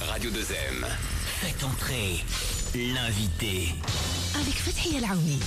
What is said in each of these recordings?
Radio 2M. Faites entrer l'invité. avec Fathia El Aouni.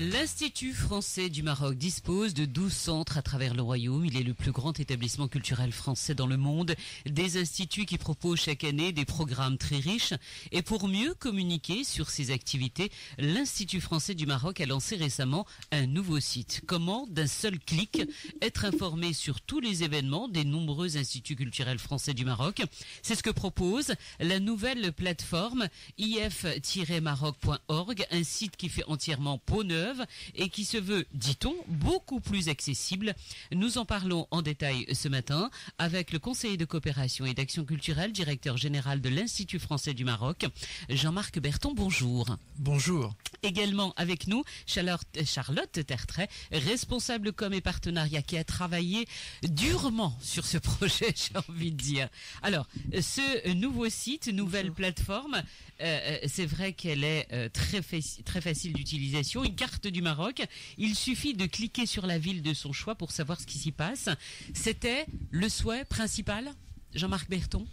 L'Institut français du Maroc dispose de 12 centres à travers le royaume. Il est le plus grand établissement culturel français dans le monde. Des instituts qui proposent chaque année des programmes très riches. Et pour mieux communiquer sur ses activités, l'Institut français du Maroc a lancé récemment un nouveau site. Comment, d'un seul clic, être informé sur tous les événements des nombreux instituts culturels français du Maroc? C'est ce que propose la nouvelle plateforme if-maroc.org, un site qui fait entièrement peau neuve et qui se veut, dit-on, beaucoup plus accessible. Nous en parlons en détail ce matin avec le conseiller de coopération et d'action culturelle, directeur général de l'Institut français du Maroc, Jean-Marc Berton. Bonjour. Bonjour. Également avec nous, Charlotte, Charlotte Tertrais, responsable com et partenariat, qui a travaillé durement sur ce projet, j'ai envie de dire. Alors, ce nouveau site, nouvelle plateforme, euh, c'est vrai qu'elle est euh, très, faci- très facile d'utilisation. Une carte du Maroc, il suffit de cliquer sur la ville de son choix pour savoir ce qui s'y passe. C'était le souhait principal, Jean-Marc Berton?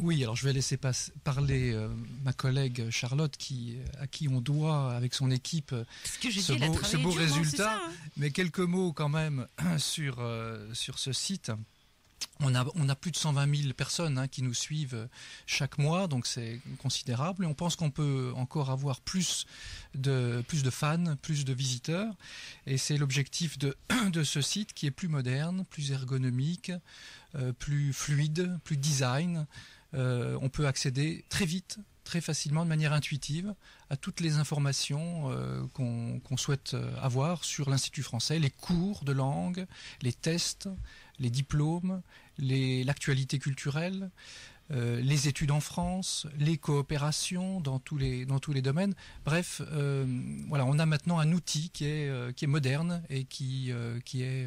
Oui, alors je vais laisser pas- parler euh, ma collègue Charlotte, qui, à qui on doit, avec son équipe, euh, Ce que ce dit, beau, ce beau résultat. ça, hein? Mais quelques mots quand même sur, euh, sur ce site. On a, plus de 120 000 personnes hein, qui nous suivent chaque mois, donc c'est considérable. Et on pense qu'on peut encore avoir plus de, fans, plus de visiteurs. Et c'est l'objectif de, de ce site qui est plus moderne, plus ergonomique, euh, plus fluide, plus design. Euh, on peut accéder très vite, très facilement, de manière intuitive, à toutes les informations euh, qu'on souhaite euh, avoir sur l'Institut français, les cours de langue, les tests, les diplômes, l'actualité culturelle, euh, les études en France, les coopérations dans tous les dans tous les domaines. Bref, euh, voilà, on a maintenant un outil qui est euh, qui est moderne et qui qui est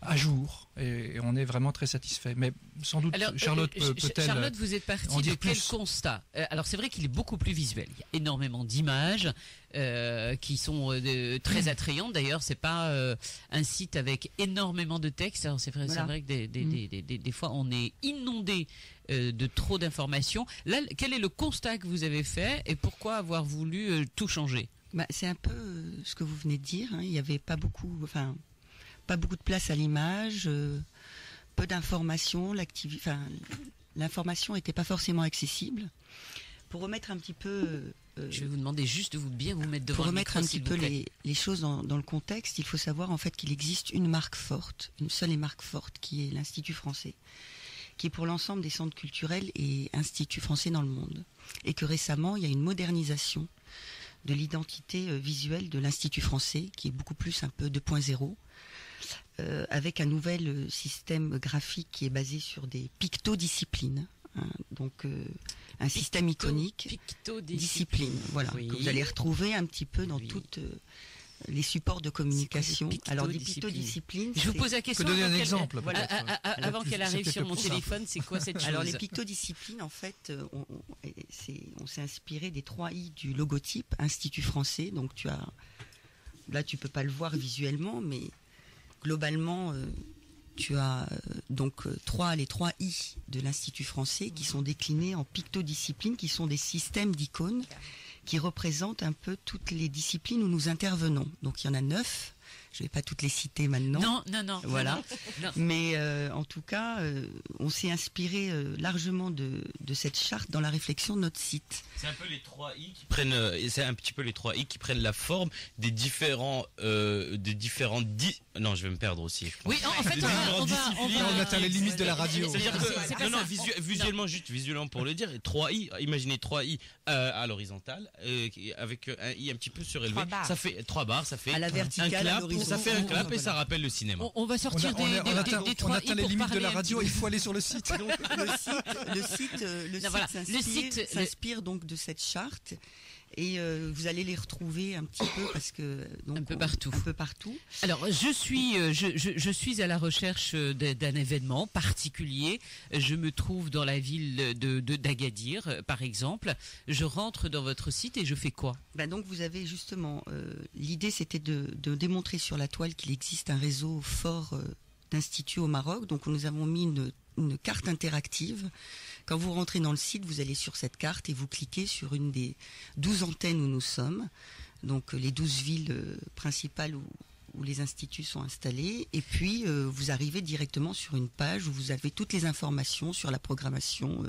à jour et, et on est vraiment très satisfait. Mais sans doute Alors, Charlotte peut- peut-elle Charlotte, vous êtes en partie de quel constat? Alors c'est vrai qu'il est beaucoup plus visuel. Il y a énormément d'images euh, qui sont euh, très attrayantes. D'ailleurs, c'est pas euh, un site avec énormément de texte. Alors c'est vrai, c'est Voilà. vrai que des, des, Mm. des, fois on est inondé de trop d'informations. Là, quel est le constat que vous avez fait et pourquoi avoir voulu tout changer? Bah, c'est un peu ce que vous venez de dire. hein. Il n'y avait pas beaucoup, enfin, pas beaucoup de place à l'image, peu d'informations. Enfin, l'information n'était pas forcément accessible. Pour remettre un petit peu, euh, Je vais vous demander juste de vous bien vous mettre devant pour remettre un petit peu les, les choses dans, dans le contexte, il faut savoir en fait qu'il existe une marque forte, une seule et marque forte, qui est l'Institut français, qui est pour l'ensemble des centres culturels et instituts français dans le monde. Et que récemment, il y a une modernisation de l'identité euh, visuelle de l'Institut français, qui est beaucoup plus un peu 2.0, euh, avec un nouvel système graphique qui est basé sur des pictodisciplines. Hein. donc euh, un système iconique Pictodiscipline. discipline, voilà, Oui. que vous allez retrouver un petit peu dans Oui. toutes euh, les supports de communication. Alors des pictodisciplines. Je vous pose la question. peux donner avant un qu'elle- exemple. Voilà, peut-être. à- à- à- Elle a avant qu'elle c'est arrive sur mon téléphone, c'est quoi cette chose Alors les pictodisciplines, en fait, euh, on, s'est inspiré des trois I du logotype Institut français. Donc tu as, là tu peux pas le voir visuellement, mais globalement euh, tu as euh, donc euh, trois les trois I de l'Institut français qui sont déclinés en pictodisciplines, qui sont des systèmes d'icônes qui représentent un peu toutes les disciplines où nous intervenons. Donc il y en a neuf. Je vais pas toutes les citer maintenant. Non, non, non. Voilà. Non. Mais euh, en tout cas, euh, on s'est inspiré euh, largement de, de cette charte dans la réflexion de notre site. C'est un peu les trois i qui prennent, euh, c'est un petit peu les trois i qui prennent la forme des différents, euh, des différents di... Non, je vais me perdre aussi. Oui, en, fait, on va, on va, on disciplines. va- On atteint les limites de la radio. C'est-à-dire C'est- c'est que, non, non, visuellement, juste visuellement pour le dire, 3 i, imaginez 3 i euh, à l'horizontale, euh, avec un i un petit peu surélevé. Ça fait trois barres, ça fait À la un clap, ça fait un clap et ça rappelle le cinéma. on, on va On, sortir a- des, on a- des- on des- atteint, les limites de la radio, il faut aller sur le site. Donc le site, le site, le Non, site voilà. s'inspire, Le site, le- s'inspire donc de cette charte. Et euh, vous allez les retrouver un petit peu parce que donc Un peu on- partout. un peu partout. Alors, je suis, euh, je, je, je suis à la recherche euh, d'un événement particulier. Je me trouve dans la ville de d'Agadir, par exemple. Je rentre dans votre site et je fais quoi? Ben donc vous avez justement euh, l'idée c'était de, de démontrer sur la toile qu'il existe un réseau fort euh, d'instituts au Maroc. Donc nous avons mis une une carte interactive. Quand vous rentrez dans le site, vous allez sur cette carte et vous cliquez sur une des 12 antennes où nous sommes, donc euh, les 12 villes euh, principales où, les instituts sont installés, et puis euh, vous arrivez directement sur une page où vous avez toutes les informations sur la programmation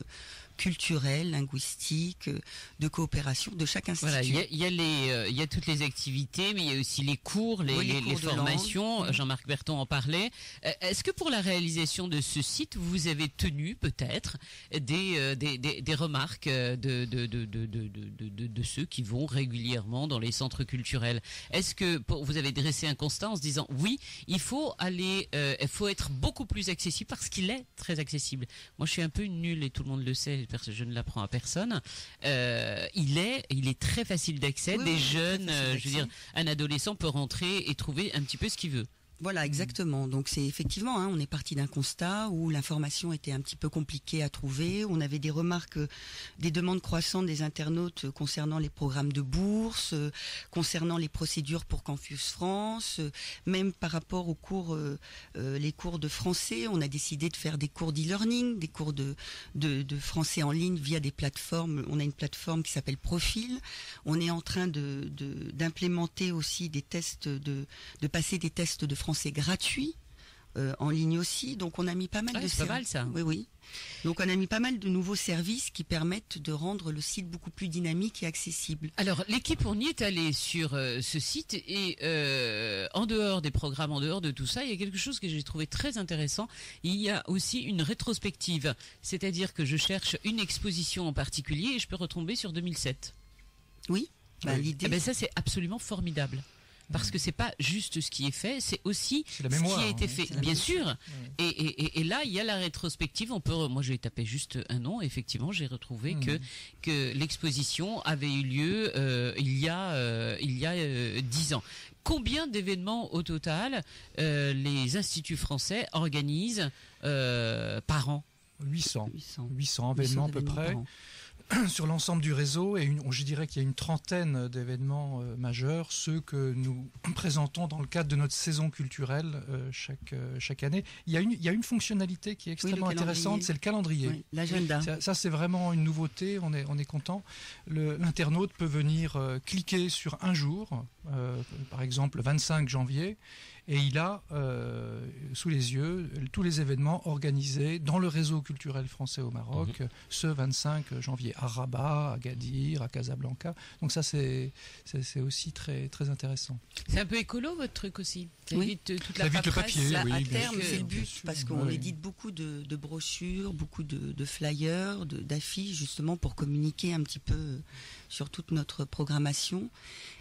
culturelle, linguistique, euh, de coopération de chaque institut. Voilà, il y a, il y a les, euh, il y a toutes les activités, mais il y a aussi les cours, les, Oui, les les- les cours de formations. langue. Jean-Marc Berton en parlait. Euh, Est-ce que pour la réalisation de ce site, vous avez tenu peut-être des, euh, des, des, des remarques euh, de, ceux qui vont régulièrement dans les centres culturels? Est-ce que pour- vous avez dressé un constat en se disant oui, il faut aller, euh, il faut être beaucoup plus accessible parce qu'il est très accessible? Moi, je suis un peu une nulle et tout le monde le sait, je ne l'apprends à personne. Euh, il est, il est très facile d'accès. Oui, Des oui, jeunes, euh, je veux dire, un adolescent peut rentrer et trouver un petit peu ce qu'il veut. Voilà, exactement. Donc c'est effectivement, hein, on est parti d'un constat où l'information était un petit peu compliquée à trouver. On avait des remarques, euh, des demandes croissantes des internautes euh, concernant les programmes de bourse, euh, concernant les procédures pour Campus France, même par rapport aux cours, euh, les cours de français. On a décidé de faire des cours d'e-learning, des cours de, de, de français en ligne via des plateformes. On a une plateforme qui s'appelle Profil. On est en train de de- d'implémenter aussi des tests de de passer des tests de français gratuits euh, en ligne aussi. Donc on a mis pas mal Ouais, de c'est pas mal, ça. Oui, oui. Donc on a mis pas mal de nouveaux services qui permettent de rendre le site beaucoup plus dynamique et accessible. Alors, l'équipe, on y est allé sur euh, ce site et euh, en dehors des programmes, en dehors de tout ça, il y a quelque chose que j'ai trouvé très intéressant. Il y a aussi une rétrospective, c'est-à-dire que je cherche une exposition en particulier et je peux retomber sur 2007. Oui. Bah, Oui. L'idée. Eh ben ça, c'est absolument formidable. Parce que c'est pas juste ce qui est fait, c'est aussi ce qui a été fait, bien sûr. Et, et, et- et là, il y a la rétrospective. On peut, moi, j'ai tapé juste un nom. Effectivement, j'ai retrouvé Mhm. que que l'exposition avait eu lieu euh, il y a euh, il y a euh, dix ans. Combien d'événements au total euh, les instituts français organisent par an? 800. 800. 800 événements à peu près. sur l'ensemble du réseau et une- je dirais qu'il y a une trentaine d'événements euh, majeurs, ceux que nous présentons dans le cadre de notre saison culturelle euh, chaque, euh, chaque année. Il y, a une, il y a une fonctionnalité qui est extrêmement intéressante, c'est le calendrier. Oui, L'agenda. Ça, ça, c'est vraiment une nouveauté, on est, on est content. L'internaute peut venir cliquer sur un jour, par exemple le 25 janvier, et il a euh, sous les yeux tous les événements organisés dans le réseau culturel français au Maroc ce 25 janvier, à Rabat, à Gadir, à Casablanca. Donc ça, c'est aussi très, très intéressant. C'est un peu écolo votre truc aussi? Ça Oui. évite euh, toute Ça la évite le papier, Ça, oui, à terme, c'est le but, parce qu'on Oui. édite beaucoup de, de brochures, beaucoup de, de flyers, d'affiches, justement pour communiquer un petit peu euh, sur toute notre programmation.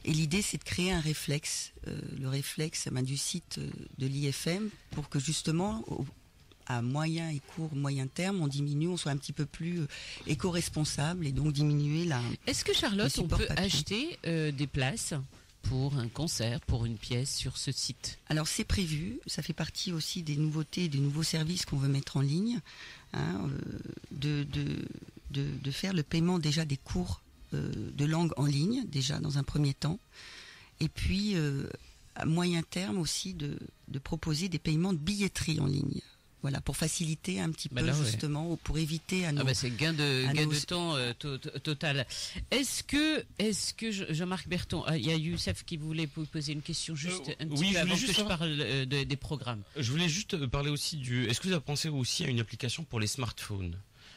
Et l'idée, c'est de créer un réflexe, euh, le réflexe ben, du site euh, de l'IFM, pour que justement, au- à moyen et court, moyen terme, on diminue, on soit un petit peu plus euh, éco-responsable et donc diminuer la... Est-ce que Charlotte, on peut papier. acheter euh, des places pour un concert, pour une pièce sur ce site? Alors c'est prévu, ça fait partie aussi des nouveautés, des nouveaux services qu'on veut mettre en ligne, hein, de, de, de, de faire le paiement déjà des cours euh, de langue en ligne, déjà dans un premier temps, et puis euh, à moyen terme aussi de, de proposer des paiements de billetterie en ligne. Voilà, pour faciliter un petit Bah peu là, ouais. justement, ou pour éviter à nos... Ah bah c'est gain de gain nos- de temps euh, to- to- total. Est-ce que est-ce que je- Jean-Marc Berton, ah, il y a Youssef qui voulait vous poser une question juste Euh, un petit oui, peu je voulais avant juste que je parle euh, de- des programmes. Je voulais juste euh, parler aussi du. Est-ce que vous avez pensé aussi à une application pour les smartphones?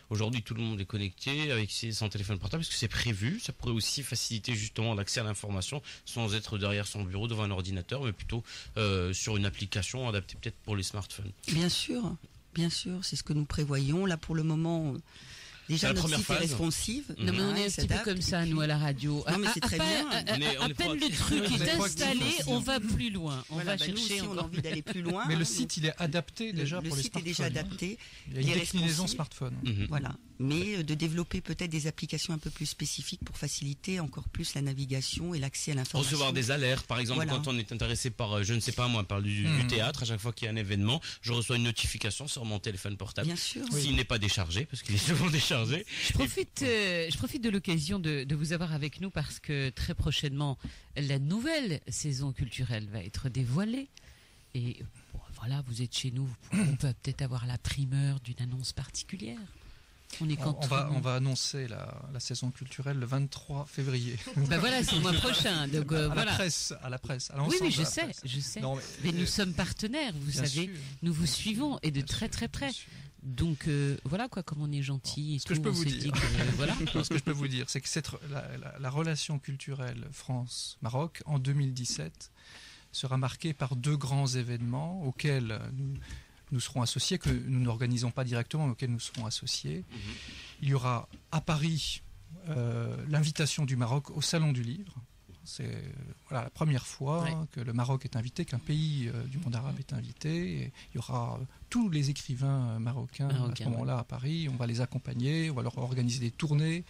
Aujourd'hui, tout le monde est connecté avec son téléphone portable. Est-ce que c'est prévu? Ça pourrait aussi faciliter justement l'accès à l'information sans être derrière son bureau devant un ordinateur, mais plutôt euh, sur une application adaptée peut-être pour les smartphones. Bien sûr, bien sûr, c'est ce que nous prévoyons. Là, pour le moment, déjà C'est la notre première site est phase. responsive. Non mais on est un petit peu comme ça nous à la radio. Non, mais c'est très bien. à- peine le truc est installé, on va plus loin. On va nous chercher on a envie d'aller plus loin. Mais le site, il est adapté le- déjà le pour les site est smartphones. déjà adapté. Il y a une est déclinaison responsive. smartphone. Mhm. Voilà. Mais euh, de développer peut-être des applications un peu plus spécifiques pour faciliter encore plus la navigation et l'accès à l'information. Recevoir des alertes, par exemple, Voilà. quand on est intéressé par, euh, je ne sais pas moi, par du, du Mhm. théâtre, à chaque fois qu'il y a un événement, je reçois une notification sur mon téléphone portable. Bien sûr. S'il n'est pas déchargé, parce qu'il est souvent déchargé. Je profite, euh, je profite de l'occasion de, de vous avoir avec nous parce que très prochainement, la nouvelle saison culturelle va être dévoilée. Et bon, alors là, vous êtes chez nous, on peut peut-être avoir la primeur d'une annonce particulière. On est On, on va, on va annoncer la, la saison culturelle le 23 février. Bah voilà, c'est le mois prochain. Donc euh, à voilà. la presse, à la presse, à Oui, oui, je sais, presse. je sais. Non, Mais nous euh, sommes partenaires, vous savez. sûr, Nous vous suivons et de bien très sûr, très près. Donc euh, voilà quoi, comme on est gentil et Ce que je peux vous dire. que euh, voilà. Ce que je peux vous dire, c'est que cette, la, la- la relation culturelle France-Maroc en 2017 sera marquée par deux grands événements auxquels nous, nous serons associés, que nous n'organisons pas directement, mais auxquels nous serons associés. Il y aura à Paris euh, l'invitation du Maroc au Salon du Livre. C'est euh, voilà, la première fois Ouais. que le Maroc est invité, qu'un pays euh, du monde arabe est invité. Et il y aura tous les écrivains euh, marocains, à ce moment-là à Paris. On va les accompagner, on va leur organiser des tournées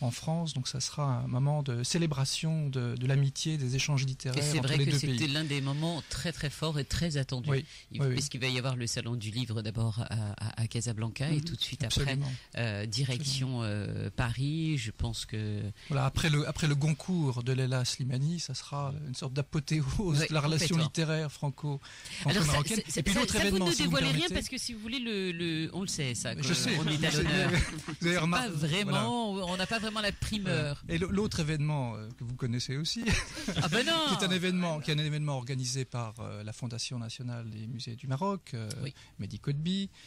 en France. Donc ça sera un moment de célébration de, de l'amitié, des échanges Et littéraires c'est entre vrai que deux c'était pays. l'un des moments très très forts et très attendus. Oui, Il- oui, oui. Puisqu'il va y avoir le salon du livre d'abord à, à- à Casablanca et Mhm. tout de suite après euh, direction euh, Paris. Je pense que Voilà, après le, après le Goncourt de Leila Slimani, ça sera une sorte d'apothéose de la relation littéraire franco-marocaine. c'est- Et puis l'autre vous événement, ne vous me dévoilez rien parce que si vous voulez, le, le- on le sait, ça. Je sais. On est à l'honneur. Pas vraiment, on n'a pas vraiment la primeur. Et l'autre événement euh, que vous connaissez aussi, Ah ben non qui est un événement, qui est un événement organisé par euh, la Fondation nationale des musées du Maroc, euh, Oui. Mehdi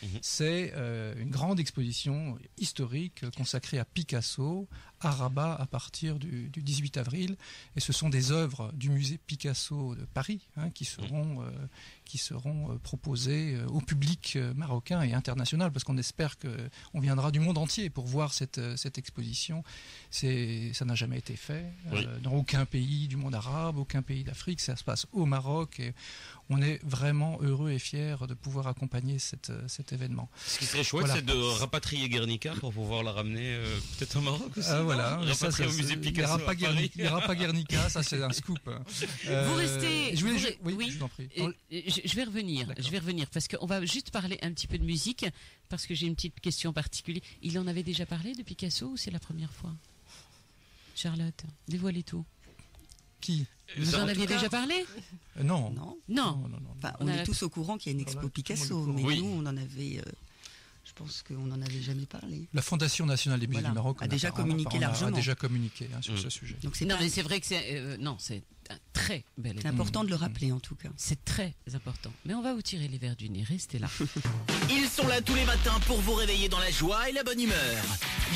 Mhm. c'est euh, une grande exposition historique consacrée à Picasso à Rabat à partir du, du 18 avril. Et ce sont des œuvres du musée Picasso de Paris hein, qui seront, euh, qui seront euh, proposées euh, au public marocain et international, parce qu'on espère qu'on viendra du monde entier pour voir cette, cette exposition. Ça n'a jamais été fait euh, dans aucun pays du monde arabe, aucun pays d'Afrique. Ça se passe au Maroc et on est vraiment heureux et fiers de pouvoir accompagner cette, cet événement. Ce qui serait chouette, Voilà. c'est de rapatrier Guernica pour pouvoir la ramener euh, peut-être au Maroc aussi. Ah, non voilà, ça, Rapatrier ça, au musée c'est- il n'y Picasso. aura, pas à Guernica- il aura pas ça c'est un scoop. Vous restez- je voulais vous ju- re- oui, oui. je vous en prie. Je, je vais revenir, je vais revenir parce qu'on va juste parler un petit peu de musique parce que j'ai une petite question particulière. Il en avait déjà parlé de Picasso ou c'est la première fois? Charlotte, dévoilez tout. Qui? Vous en en aviez cas- déjà parlé? Euh, Non. Non. Non. non, non, non. Enfin, On on, a est la- tous au courant qu'il y a une expo Picasso, mais Oui. nous, on en avait. euh, je pense qu'on n'en avait jamais parlé. La Fondation nationale des musées Voilà, du Maroc a on déjà communiqué on a largement. déjà communiqué hein, sur Mm. ce sujet. Donc c'est Non, mais c'est vrai que c'est euh, non, c'est un très bel c'est important de le rappeler en tout cas. C'est très important. Mais on va vous tirer les verres du nez. Restez là. Ils sont là tous les matins pour vous réveiller dans la joie et la bonne humeur.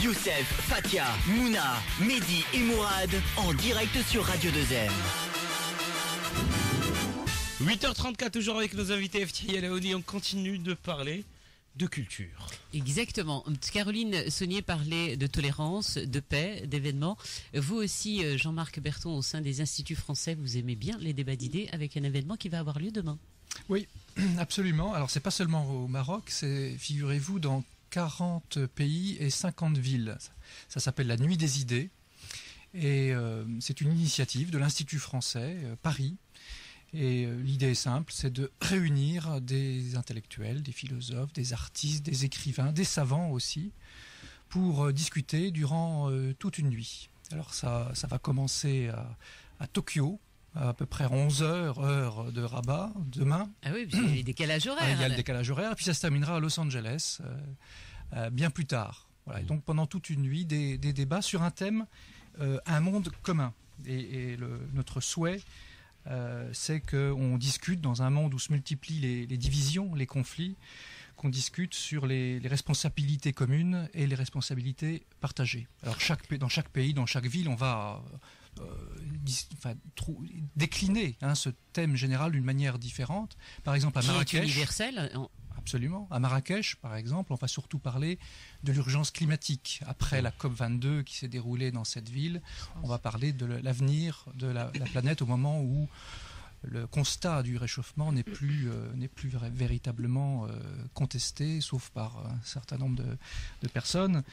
Youssef, Fatia, Mouna, Mehdi et Mourad en direct sur Radio 2M. 8h34, toujours avec nos invités FTI et on continue de parler de culture. Exactement. Caroline Saunier parlait de tolérance, de paix, d'événements. Vous aussi, euh, Jean-Marc Berton, au sein des instituts français, vous aimez bien les débats d'idées avec un événement qui va avoir lieu demain. Oui, absolument. Alors c'est pas seulement au Maroc, c'est figurez-vous dans 40 pays et 50 villes. Ça s'appelle la Nuit des idées et euh, c'est une initiative de l'Institut français euh, Paris. Et euh, l'idée est simple, c'est de réunir des intellectuels, des philosophes, des artistes, des écrivains, des savants aussi, pour euh, discuter durant euh, toute une nuit. Alors ça, ça va commencer à, à Tokyo, à peu près 11 heures, heure de Rabat, demain. Ah oui, parce qu'il y a les décalages Ah, horaires. il y a le décalage horaire, et puis ça se terminera à Los Angeles, euh, euh, bien plus tard. Voilà. Et donc pendant toute une nuit, des, des débats sur un thème, euh, un monde commun. Et, et le- notre souhait, euh, c'est qu'on discute dans un monde où se multiplient les, les divisions, les conflits, qu'on discute sur les, les responsabilités communes et les responsabilités partagées. Alors chaque, dans chaque pays, dans chaque ville, on va euh, dis- enfin, trou- décliner hein, ce thème général d'une manière différente. Par exemple, à Qui est Marrakech. universel. En- Absolument. À Marrakech, par exemple, on va surtout parler de l'urgence climatique. Après la COP22 qui s'est déroulée dans cette ville, on va parler de l'avenir de la, la planète au moment où le constat du réchauffement n'est plus, euh, n'est plus vra- véritablement euh, contesté, sauf par un certain nombre de, de personnes.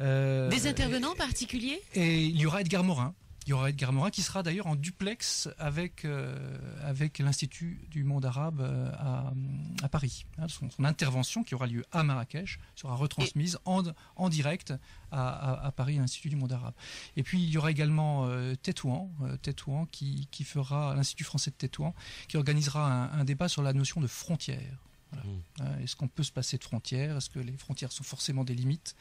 Euh, Des intervenants particuliers? et il y aura Edgar Morin. Il y aura Edgar Morin qui sera d'ailleurs en duplex avec, euh, avec l'Institut du monde arabe euh, à, à Paris. Hein, son, son intervention qui aura lieu à Marrakech sera retransmise en, en direct à, à- à Paris, à l'Institut du monde arabe. Et puis il y aura également euh, Tétouan, euh, Tétouan qui, qui fera, l'Institut français de Tétouan, qui organisera un, un débat sur la notion de frontière. Voilà. Mm. Hein, Est-ce qu'on peut se passer de frontières? Est-ce que les frontières sont forcément des limites?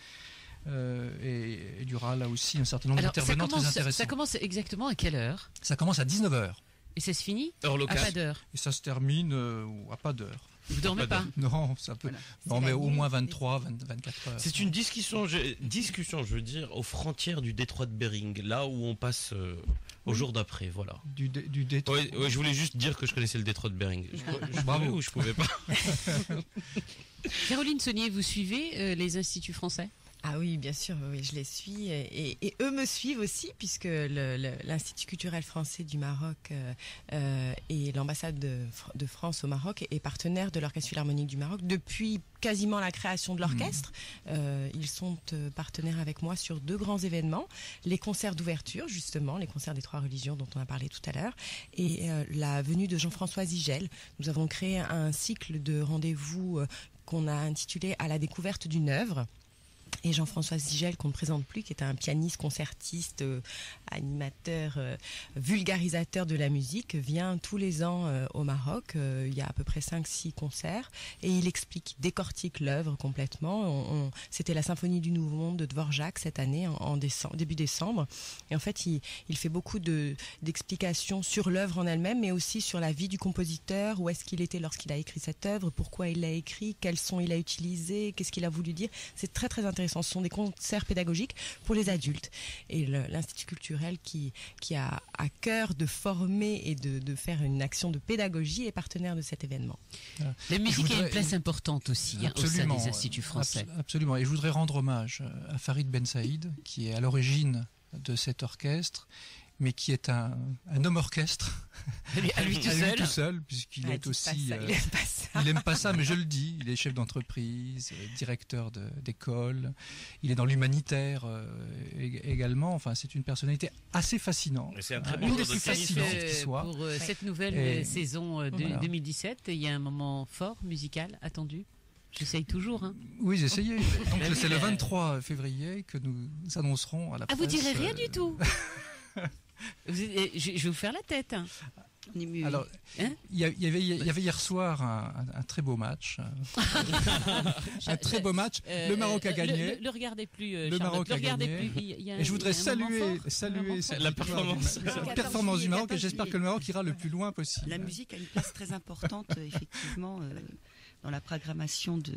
Euh, et, et il y aura là aussi un certain nombre d'intervenants très commence, intéressants. ça commence exactement à quelle heure? Ça commence à 19h Et ça se finit? Heure à locale. pas d'heure. et ça se termine euh, à pas d'heure. Vous dormez Pas pas? Non, ça peut. Voilà. Non, mais au moins 23, 20 24 heures. C'est une discussion, je, discussion, je veux dire, aux frontières du détroit de Bering, là où on passe euh, au jour d'après, voilà. du, dé- du détroit. Ouais, ouais, je voulais juste dire que je connaissais le détroit de Bering. Je, je Bravo. pouvais ou je pouvais pas Caroline Saunier, vous suivez euh, les instituts français? Ah oui, bien sûr, oui, je les suis et, et eux me suivent aussi puisque l'Institut culturel français du Maroc euh, euh, et l'ambassade de, Fr- de France au Maroc est partenaire de l'Orchestre Philharmonique du Maroc depuis quasiment la création de l'orchestre. Euh, ils sont partenaires avec moi sur deux grands événements, les concerts d'ouverture justement, les concerts des trois religions dont on a parlé tout à l'heure, et euh, la venue de Jean-François Zigel. Nous avons créé un cycle de rendez-vous qu'on a intitulé À la découverte d'une œuvre. Et Jean-François Zigel, qu'on ne présente plus, qui est un pianiste, concertiste, euh, animateur, euh, vulgarisateur de la musique, vient tous les ans euh, au Maroc. Il y a à peu près 5-6 concerts. Et il explique, décortique l'œuvre complètement. C'était la symphonie du Nouveau Monde de Dvorak cette année, en, début décembre. Et en fait, il, fait beaucoup de- d'explications sur l'œuvre en elle-même, mais aussi sur la vie du compositeur, où est-ce qu'il était lorsqu'il a écrit cette œuvre, pourquoi il l'a écrit, quels sons il a utilisés, qu'est-ce qu'il a voulu dire? C'est très très intéressant. Ce sont des concerts pédagogiques pour les adultes. Et l'Institut culturel qui, qui a à cœur de former et de, de faire une action de pédagogie est partenaire de cet événement. La musique a une place importante aussi hein, au sein des instituts français. Abs- Absolument. Et je voudrais rendre hommage euh, à Farid Ben Saïd, qui est à l'origine de cet orchestre, mais qui est un, un homme orchestre. À lui tout À lui seul. tout seul, puisqu'il Ah, est aussi. ça, euh, il aime pas ça. Il aime pas ça, mais je le dis. Il est chef d'entreprise, euh, directeur de- d'école. Il est dans l'humanitaire euh, ég- également. Enfin, c'est une personnalité assez fascinante. C'est un très Hein, bon une des joueur de qui soit. Pour euh, Ouais. cette nouvelle Et- saison de- Voilà. 2017, il y a un moment fort musical attendu. J'essaye toujours. Hein. Oui, essayé. Donc c'est le euh, 23 février que nous annoncerons à la Ah, vous direz rien euh, du tout je, je vais vous faire la tête. hein. Alors, Hein il y, avait, il y avait hier soir un, un- un très beau match. un très beau match. Euh, le Maroc a gagné. Le, le- le regardez plus, euh, Le Maroc le a regardez gagné. plus. Il y a- il y a Et je voudrais saluer, fort, un saluer moment cette La performance. du- Le la 14 performance du juillet, Maroc et 14 j'espère que le Maroc ira le plus loin possible. La musique a une place très importante, euh, effectivement, euh, dans la programmation de.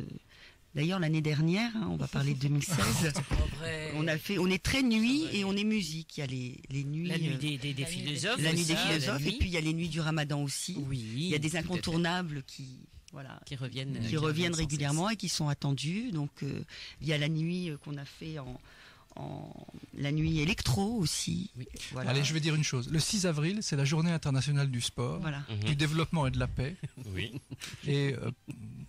D'ailleurs, l'année dernière, hein, on va parler de 2016. On a fait, on est très nuit et on est musique. Il y a les, les nuits, La nuit euh, des, des- des la nuit des philosophes. la nuit des philosophes, et puis il y a les nuits du Ramadan aussi. oui, il y a des incontournables qui, voilà, qui reviennent, qui reviennent régulièrement et qui sont attendus. Donc, euh, il y a la nuit euh, qu'on a fait en, en la nuit électro aussi. Oui. Voilà. Allez, je vais dire une chose. Le 6 avril, c'est la journée internationale du sport, Voilà. Mhm. du développement et de la paix. Oui. Et euh,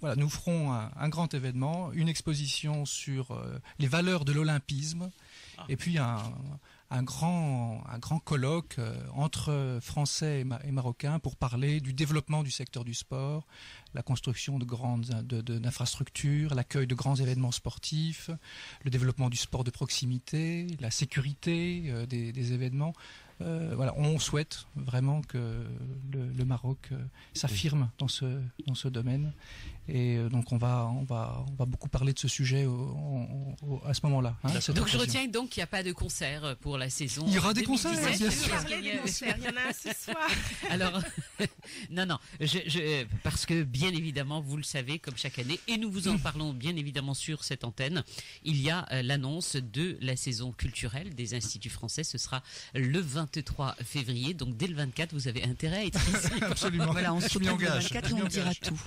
voilà, nous ferons un, un grand événement, une exposition sur euh, les valeurs de l'olympisme, Ah. et puis un, un grand, un grand colloque euh, entre Français et, Ma- et Marocains pour parler du développement du secteur du sport, la construction de grandes de- de- d'infrastructures, l'accueil de grands événements sportifs, le développement du sport de proximité, la sécurité euh, des, des événements. Euh, voilà, on souhaite vraiment que le, le Maroc euh, s'affirme dans ce dans ce domaine, et euh, donc on va on va on va beaucoup parler de ce sujet au- au- au- à ce moment-là. hein, Donc je retiens donc qu'il n'y a pas de concert pour la saison. Il y aura des 2017. concerts, bien sûr. Y a- Il y en a un ce soir. Alors, non, non, je, je- parce que bien évidemment, vous le savez, comme chaque année, et nous vous en parlons bien évidemment sur cette antenne, il y a euh, l'annonce de la saison culturelle des instituts français. Ce sera le 23 février, donc dès le 24, vous avez intérêt à être ici. Absolument. Voilà, on se retrouve le engage. 24 Je et on dira tout.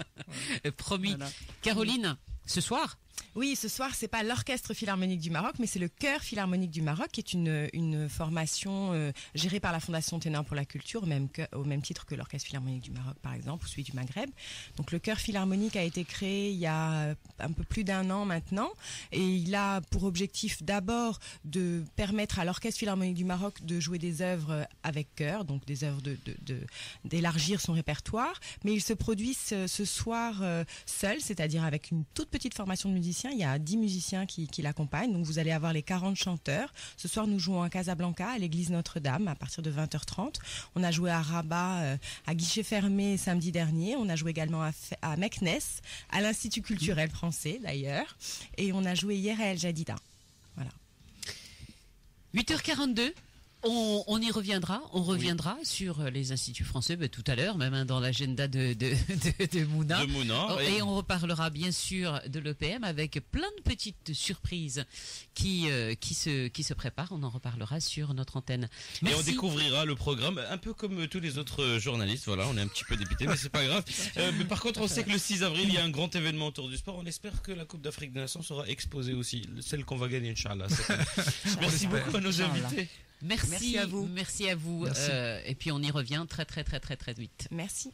Euh, Promis. Voilà. Caroline, ce soir, Oui, ce soir, c'est pas l'Orchestre Philharmonique du Maroc, mais c'est le Chœur Philharmonique du Maroc, qui est une, une formation euh, gérée par la Fondation Ténin pour la Culture, au même, au même titre que l'Orchestre Philharmonique du Maroc, par exemple, ou celui du Maghreb. Donc le Chœur Philharmonique a été créé il y a un peu plus d'un an maintenant, et il a pour objectif d'abord de permettre à l'Orchestre Philharmonique du Maroc de jouer des œuvres avec chœur, donc des œuvres de, d'élargir son répertoire, mais il se produit ce, soir euh, seul, c'est-à-dire avec une toute petite formation de Il y a 10 musiciens qui, l'accompagnent, donc vous allez avoir les 40 chanteurs. Ce soir, nous jouons à Casablanca, à l'église Notre-Dame, à partir de 20h30. On a joué à Rabat, euh, à guichet fermé samedi dernier. On a joué également à, à Meknes, à l'Institut culturel français d'ailleurs. Et on a joué hier à El Jadida. Voilà. 8h42. On, on y reviendra, on reviendra sur euh, les instituts français ben, tout à l'heure, même hein, dans l'agenda de, de, de, de Mouna. De Mouna, Oh. Et on reparlera bien sûr de l'EPM avec plein de petites surprises qui, euh, qui, se, qui se préparent. On en reparlera sur notre antenne. Et on Merci. découvrira le programme un peu comme tous les autres euh, journalistes. Voilà, on est un petit peu dépité, mais c'est pas grave. Euh, mais par contre, on sait que le 6 avril, il y a un grand événement autour du sport. On espère que la Coupe d'Afrique des Nations sera exposée aussi, celle qu'on va gagner, Inch'Allah. Merci beaucoup à nos invités. Merci, Merci à vous. Merci à vous. Merci. Euh, et puis on y revient très très très très très vite. Merci.